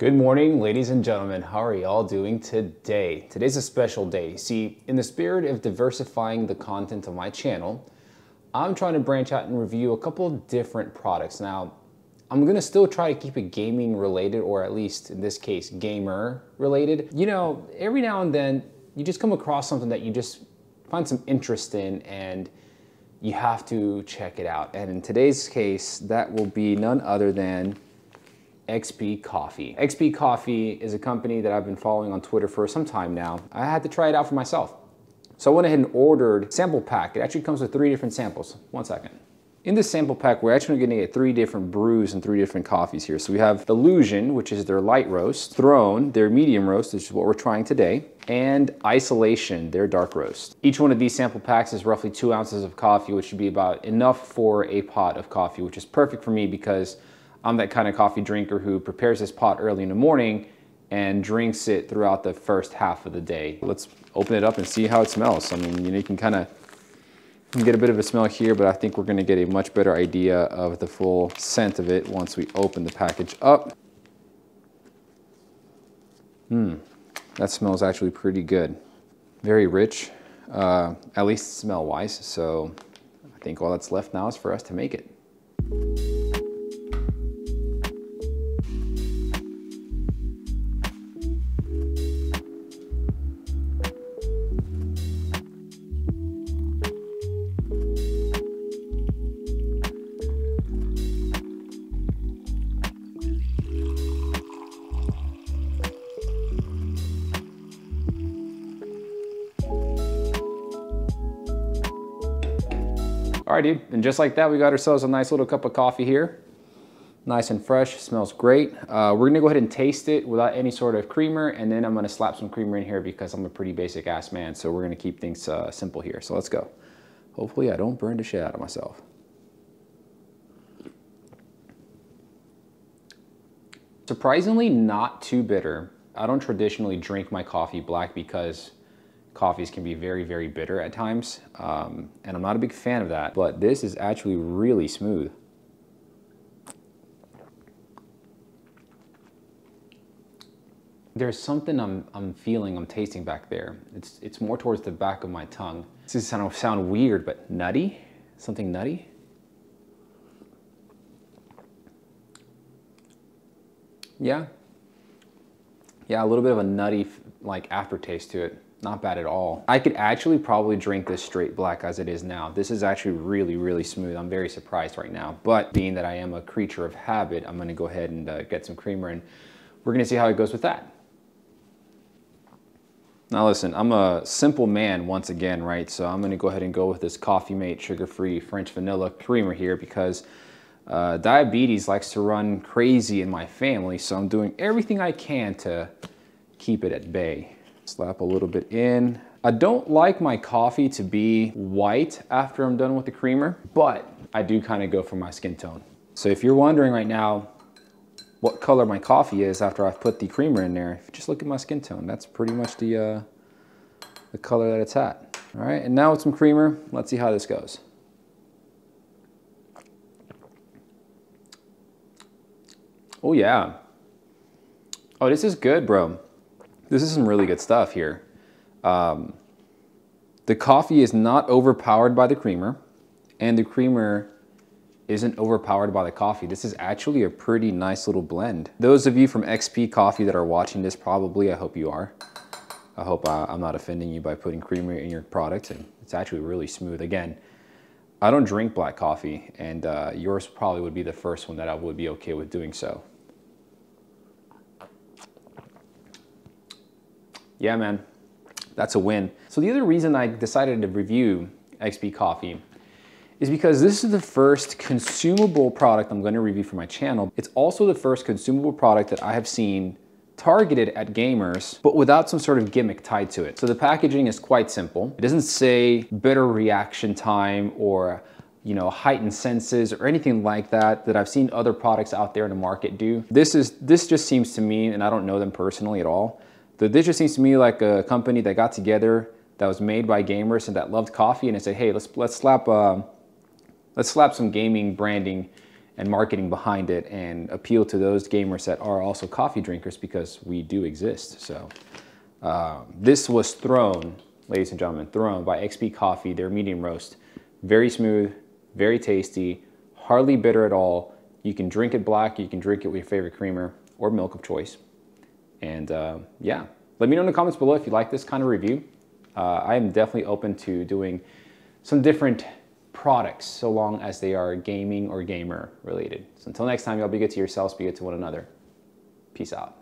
Good morning, ladies and gentlemen. How are y'all doing today? Today's a special day. See, in the spirit of diversifying the content of my channel, I'm trying to branch out and review a couple of different products. Now, I'm gonna still try to keep it gaming related, or at least in this case, gamer related. You know, every now and then, you just come across something that you just find some interest in and you have to check it out. And in today's case, that will be none other than XP Coffee. XP Coffee is a company that I've been following on Twitter for some time now. I had to try it out for myself. So I went ahead and ordered sample pack. It actually comes with three different samples. One second. In this sample pack, we're actually gonna get three different brews and three different coffees here. So we have Illusion, which is their light roast, Throne, their medium roast, which is what we're trying today, and Isolation, their dark roast. Each one of these sample packs is roughly two ounces of coffee, which should be about enough for a pot of coffee, which is perfect for me because I'm that kind of coffee drinker who prepares this pot early in the morning and drinks it throughout the first half of the day. Let's open it up and see how it smells. I mean, you know, you can kind of get a bit of a smell here, but I think we're gonna get a much better idea of the full scent of it once we open the package up. Hmm, that smells actually pretty good. Very rich, uh, at least smell-wise, so I think all that's left now is for us to make it. All right, dude, and just like that, we got ourselves a nice little cup of coffee here. Nice and fresh, smells great. Uh, we're gonna go ahead and taste it without any sort of creamer, and then I'm gonna slap some creamer in here because I'm a pretty basic ass man, so we're gonna keep things uh, simple here. So let's go. Hopefully I don't burn the shit out of myself. Surprisingly not too bitter. I don't traditionally drink my coffee black because coffees can be very, very bitter at times. Um, and I'm not a big fan of that, but this is actually really smooth. There's something I'm, I'm feeling, I'm tasting back there. It's, it's more towards the back of my tongue. This is sound, sound weird, but nutty? Something nutty? Yeah. Yeah, a little bit of a nutty like aftertaste to it. Not bad at all. I could actually probably drink this straight black as it is now. This is actually really, really smooth. I'm very surprised right now. But being that I am a creature of habit, I'm gonna go ahead and uh, get some creamer and we're gonna see how it goes with that. Now listen, I'm a simple man once again, right? So I'm gonna go ahead and go with this Coffee Mate sugar-free French vanilla creamer here because uh, diabetes likes to run crazy in my family. So I'm doing everything I can to keep it at bay. Slap a little bit in. I don't like my coffee to be white after I'm done with the creamer, but I do kind of go for my skin tone. So if you're wondering right now what color my coffee is after I've put the creamer in there, just look at my skin tone. That's pretty much the, uh, the color that it's at. All right, and now with some creamer, let's see how this goes. Oh yeah. Oh, this is good, bro. This is some really good stuff here. Um, the coffee is not overpowered by the creamer, and the creamer isn't overpowered by the coffee. This is actually a pretty nice little blend. Those of you from XP Coffee that are watching this probably, I hope you are. I hope uh, I'm not offending you by putting creamer in your product, and it's actually really smooth. Again, I don't drink black coffee, and uh, yours probably would be the first one that I would be okay with doing so. Yeah, man, that's a win. So the other reason I decided to review XP Coffee is because this is the first consumable product I'm gonna review for my channel. It's also the first consumable product that I have seen targeted at gamers, but without some sort of gimmick tied to it. So the packaging is quite simple. It doesn't say better reaction time or you know, heightened senses or anything like that that I've seen other products out there in the market do. This is this just seems to me, and I don't know them personally at all, the just seems to me like a company that got together that was made by gamers and that loved coffee and they said, hey, let's let's slap uh, let's slap some gaming branding and marketing behind it and appeal to those gamers that are also coffee drinkers because we do exist. So uh, this was Throne, ladies and gentlemen, Throne by XP Coffee, their medium roast. Very smooth, very tasty, hardly bitter at all. You can drink it black, you can drink it with your favorite creamer or milk of choice. And uh, yeah, let me know in the comments below if you like this kind of review. Uh, I am definitely open to doing some different products so long as they are gaming or gamer related. So until next time, y'all be good to yourselves, be good to one another. Peace out.